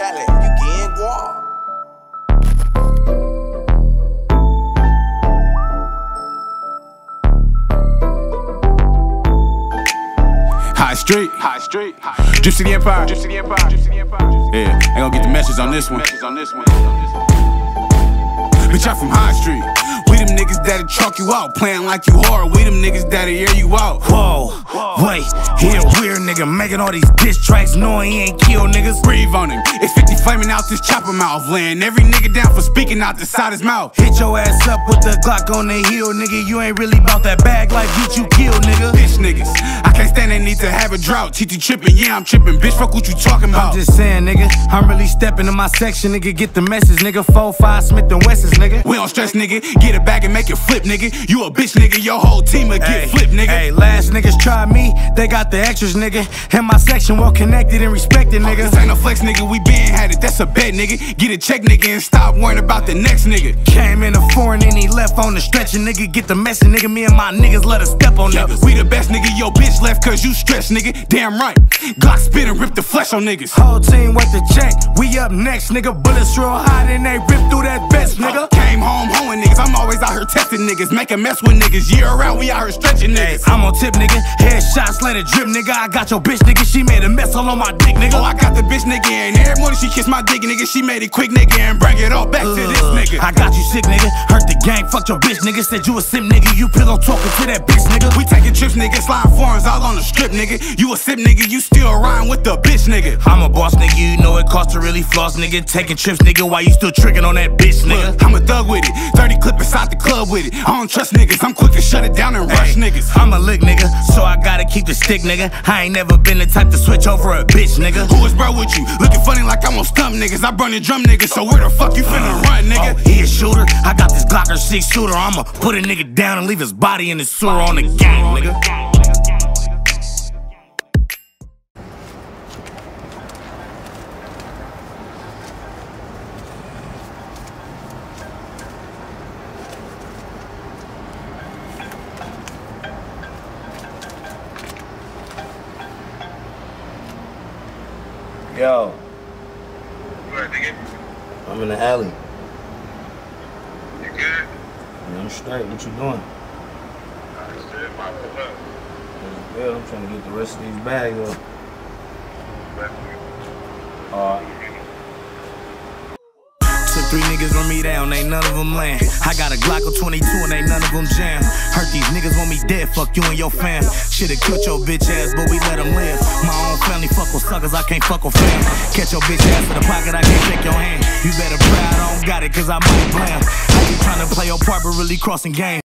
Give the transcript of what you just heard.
Cali, you getting guap. High Street, High Street, Drip City Empire, Drip City Empire, Drip City Empire. Yeah, ain't gonna get the message on this one. Bitch, I'm from High Street. We them niggas that'll chalk you out, playing like you hard. We them niggas that'll air you out. Whoa, wait, he a weird nigga making all these diss tracks, knowing he ain't kill niggas. Breathe on him. It's 50 flaming out this chopper mouth, laying every nigga down for speaking out the side his mouth. Hit your ass up with the Glock on the heel, nigga. You ain't really bout that bag like get you killed, nigga. Bitch niggas, I can't stand they need to have a drought. TT tripping, yeah, I'm tripping. Bitch, fuck what you talking about. I'm just saying, nigga. I'm really stepping in my section, nigga. Get the message, nigga. 4-5 Smith and Wessons, nigga. We don't stress, nigga. Get it back and make it flip, nigga. You a bitch, nigga. Your whole team will get flipped, nigga. Hey, last niggas try me, they got the extras, nigga. In my section, well connected and respected, nigga. This ain't no flex, nigga. We been had That's a bet, nigga. Get a check, nigga, and stop worrying about the next nigga. Came in a foreign and he left on the stretcher, nigga. Get the message, nigga. Me and my niggas let us step on niggas. we the best, nigga. Yo, bitch left cause you stressed, nigga. Damn right. Glock spit and rip the flesh on niggas. Whole team with the check. We up next, nigga. Bullets real hot and they rip through that vest, nigga. Came home niggas. Make a mess with niggas. Year around, we out here stretching niggas. I'm on tip, nigga. Headshots, let it drip, nigga. I got your bitch, nigga. She made a mess all on my dick, nigga. Oh, I got the bitch nigga and every morning she kiss my dick, nigga. She made it quick, nigga, and bring it all back to this nigga. I got you sick, nigga. Hurt the gang, fucked your bitch, nigga. Said you a sim, nigga. You pillow talking to that bitch, nigga. We taking trips, nigga, sliding foreigns all on the strip, nigga. You a sip, nigga, you still riding with the bitch, nigga. I'm a boss, nigga. You know it costs to really floss, nigga. Taking trips, nigga, Why you still tricking on that bitch, nigga. Look, I'm a thug with it. 30 clip inside the club with it. I don't trust niggas. I'm quick to shut it down and rush niggas. I'm a lick, nigga, so I gotta keep the stick, nigga. I ain't never been the type to switch over a bitch, nigga. Who is bro with you? Looking funny like I'm on stump niggas. I burn the drum niggas. So where the fuck you finna uh, run, nigga? Oh, he a shooter. I got this Glocker six shooter. I'ma put a nigga down and leave his body in the sewer on the gang, nigga. Yo, Where, nigga? I'm in the alley. You good? I'm straight. What you doing? I said, my pull up. Yeah, I'm trying to get the rest of these bags up. Alright. Three niggas run me down, ain't none of them land. I got a Glock on 22 and ain't none of them jam. Hurt these niggas want me dead, fuck you and your fam. Shoulda killed your bitch ass, but we let them live. My own family fuck with suckers, I can't fuck with fam. Catch your bitch ass in the pocket, I can't shake your hand. You better pray I don't got it, cause I might blam. I be trying to play your part, but really crossing game.